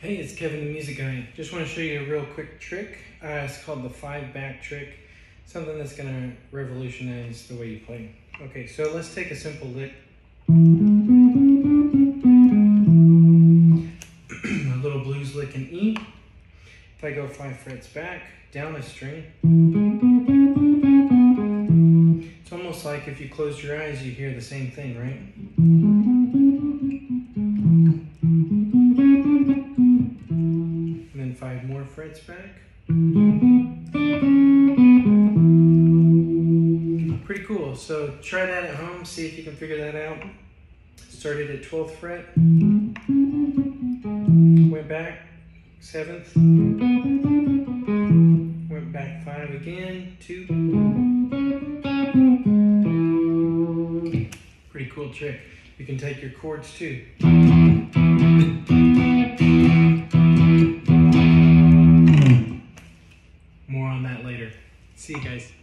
Hey, it's Kevin the Music Guy. Just want to show you a real quick trick. Uh, it's called the five back trick. Something that's going to revolutionize the way you play. Okay, so let's take a simple lick. a little blues lick in E. If I go five frets back, down a string. It's almost like if you close your eyes, you hear the same thing, right? Five more frets back. Pretty cool. So try that at home, see if you can figure that out. Started at 12th fret, went back, 7th, went back 5 again, 2. Pretty cool trick. You can take your chords too. See you guys.